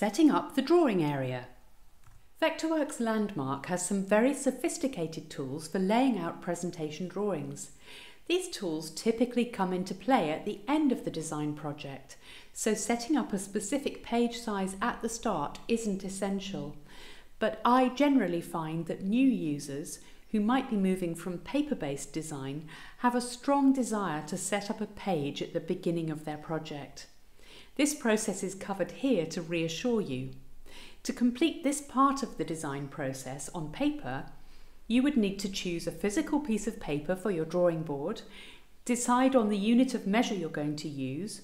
Setting up the drawing area. Vectorworks Landmark has some very sophisticated tools for laying out presentation drawings. These tools typically come into play at the end of the design project, so setting up a specific page size at the start isn't essential. But I generally find that new users who might be moving from paper-based design have a strong desire to set up a page at the beginning of their project. This process is covered here to reassure you. To complete this part of the design process on paper, you would need to choose a physical piece of paper for your drawing board, decide on the unit of measure you're going to use,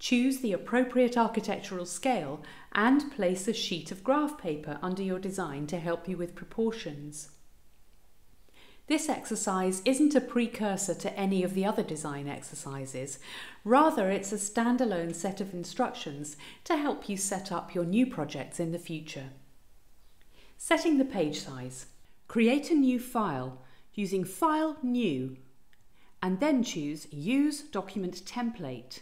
choose the appropriate architectural scale and place a sheet of graph paper under your design to help you with proportions. This exercise isn't a precursor to any of the other design exercises, rather it's a standalone set of instructions to help you set up your new projects in the future. Setting the page size. Create a new file using File New and then choose Use Document Template.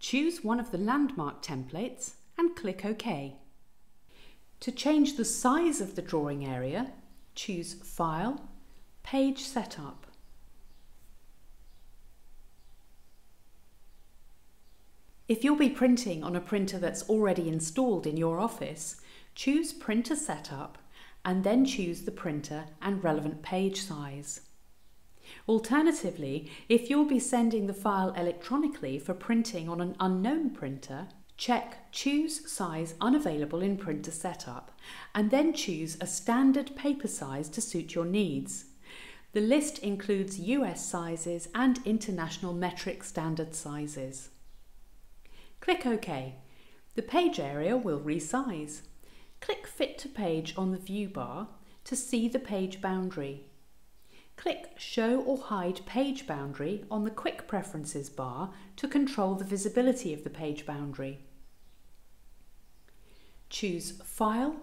Choose one of the landmark templates and click OK. To change the size of the drawing area, choose File, Page Setup. If you'll be printing on a printer that's already installed in your office, choose Printer Setup and then choose the printer and relevant page size. Alternatively, if you'll be sending the file electronically for printing on an unknown printer, check Choose Size Unavailable in Printer Setup and then choose a standard paper size to suit your needs. The list includes US sizes and international metric standard sizes. Click OK. The page area will resize. Click Fit to Page on the view bar to see the page boundary. Click Show or Hide Page Boundary on the Quick Preferences bar to control the visibility of the page boundary. Choose File,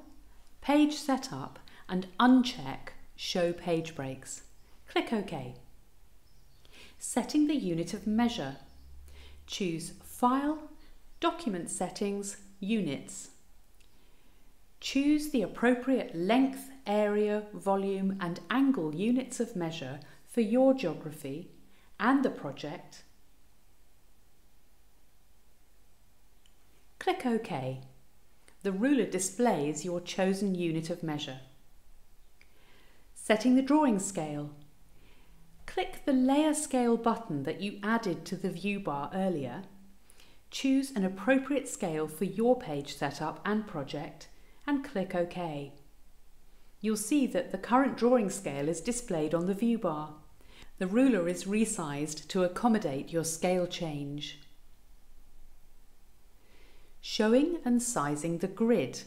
Page Setup and uncheck Show Page Breaks. Click OK. Setting the unit of measure. Choose File, Document Settings, Units. Choose the appropriate length, area, volume and angle units of measure for your geography and the project. Click OK. The ruler displays your chosen unit of measure. Setting the drawing scale click the Layer Scale button that you added to the view bar earlier. Choose an appropriate scale for your page setup and project and click OK. You'll see that the current drawing scale is displayed on the view bar. The ruler is resized to accommodate your scale change. Showing and sizing the grid.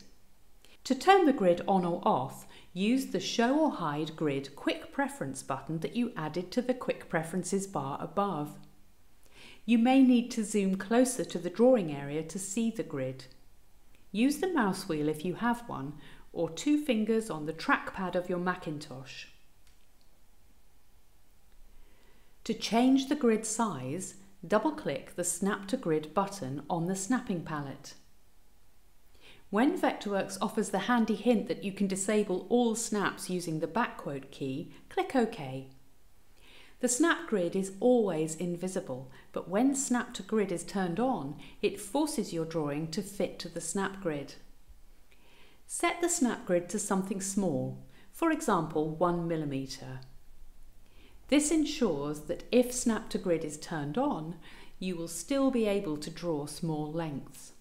To turn the grid on or off, use the Show or Hide Grid Quick Preference button that you added to the Quick Preferences bar above. You may need to zoom closer to the drawing area to see the grid. Use the mouse wheel if you have one, or two fingers on the trackpad of your Macintosh. To change the grid size, double-click the Snap to Grid button on the snapping palette. When Vectorworks offers the handy hint that you can disable all snaps using the backquote key, click OK. The snap grid is always invisible, but when snap to grid is turned on, it forces your drawing to fit to the snap grid. Set the snap grid to something small, for example 1 millimeter. This ensures that if snap to grid is turned on, you will still be able to draw small lengths.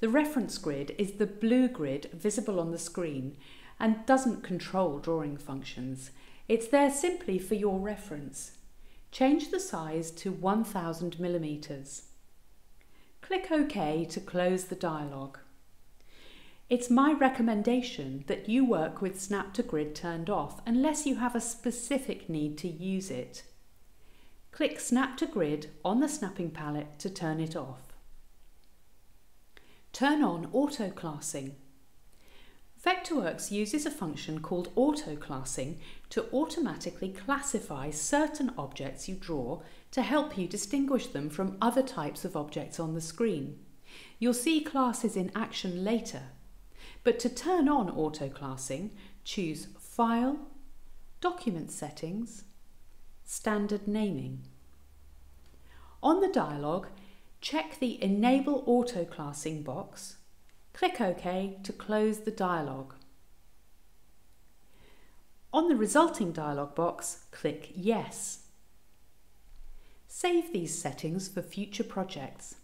The reference grid is the blue grid visible on the screen and doesn't control drawing functions. It's there simply for your reference. Change the size to 1000 millimeters. Click OK to close the dialog. It's my recommendation that you work with Snap to Grid turned off unless you have a specific need to use it. Click Snap to Grid on the snapping palette to turn it off. Turn on auto-classing. Vectorworks uses a function called auto-classing to automatically classify certain objects you draw to help you distinguish them from other types of objects on the screen. You'll see classes in action later, but to turn on auto-classing, choose File, Document Settings, Standard Naming. On the dialog, check the Enable Auto-Classing box, click OK to close the dialog. On the resulting dialog box, click Yes. Save these settings for future projects.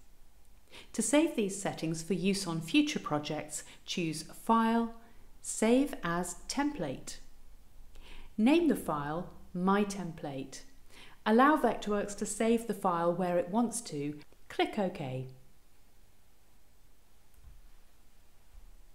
To save these settings for use on future projects, choose File, Save as Template. Name the file My Template. Allow Vectorworks to save the file where it wants to. Click OK.